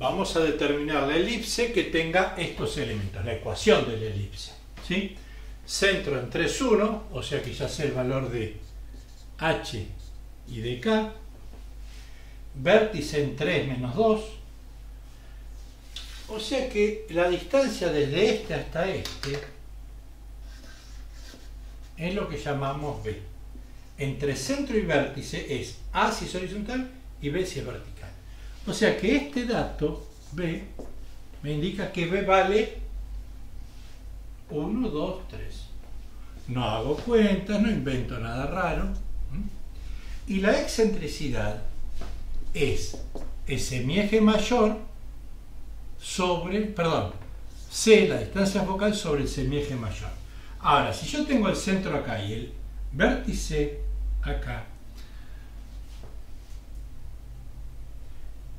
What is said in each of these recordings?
vamos a determinar la elipse que tenga estos elementos, la ecuación de la elipse. ¿sí? Centro en 3, 1, o sea que ya sé el valor de h y de k. Vértice en 3 menos 2. O sea que la distancia desde este hasta este es lo que llamamos B. Entre centro y vértice es A si es horizontal y B si es vertical. O sea que este dato, B, me indica que B vale 1, 2, 3. No hago cuentas, no invento nada raro. Y la excentricidad es el semieje mayor sobre, perdón, C, la distancia focal sobre el semieje mayor. Ahora, si yo tengo el centro acá y el vértice acá,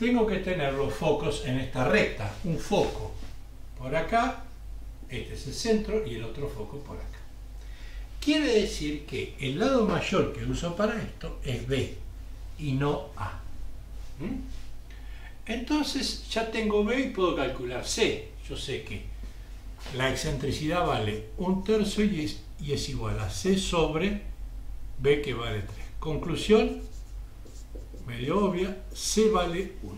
tengo que tener los focos en esta recta. Un foco por acá, este es el centro y el otro foco por acá. Quiere decir que el lado mayor que uso para esto es B y no A. ¿Mm? Entonces ya tengo B y puedo calcular C. Yo sé que la excentricidad vale un tercio y es, y es igual a C sobre B que vale 3. Conclusión, medio obvia, C vale 1.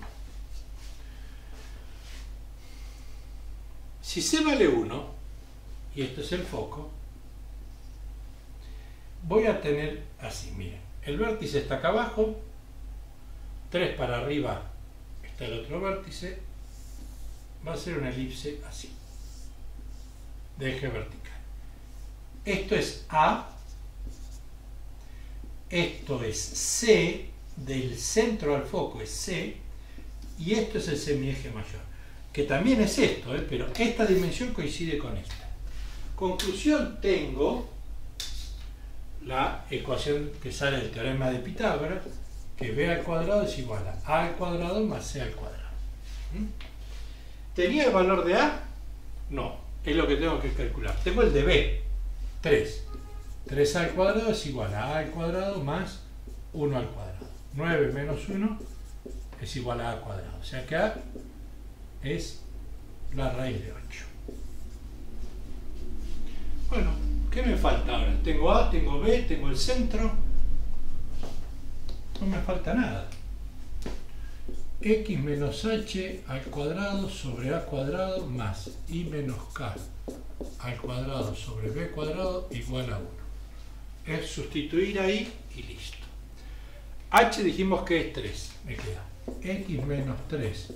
Si C vale 1, y esto es el foco, voy a tener así, miren, el vértice está acá abajo, 3 para arriba está el otro vértice, va a ser una elipse así, de eje vertical. Esto es A, esto es C, del centro al foco es C, y esto es el semieje mayor, que también es esto, ¿eh? pero esta dimensión coincide con esta. Conclusión, tengo la ecuación que sale del teorema de Pitágoras, que b al cuadrado es igual a a al cuadrado más c al cuadrado. ¿Mm? ¿Tenía el valor de a? No, es lo que tengo que calcular. Tengo el de b, 3. 3 al cuadrado es igual a a al cuadrado más 1 al cuadrado. 9 menos 1 es igual a a cuadrado. O sea que a es la raíz de 8. Bueno, ¿qué me falta ahora? Tengo A, tengo B, tengo el centro. No me falta nada. x menos h al cuadrado sobre a cuadrado más i menos k al cuadrado sobre b cuadrado igual a 1. Es sustituir ahí y listo. H dijimos que es 3. Me queda x menos 3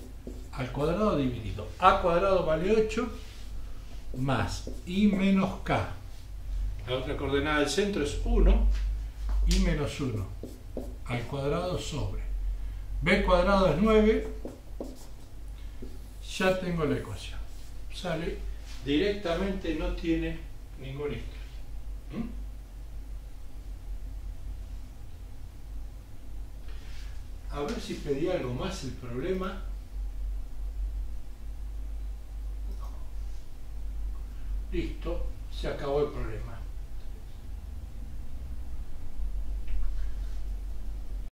al cuadrado dividido. a cuadrado vale 8 más i menos k. La otra coordenada del centro es 1, i menos 1 al cuadrado sobre b cuadrado es 9, ya tengo la ecuación. Sale directamente, no tiene ningún historia. ¿Mm? A ver si pedí algo más el problema. Listo, se acabó el problema.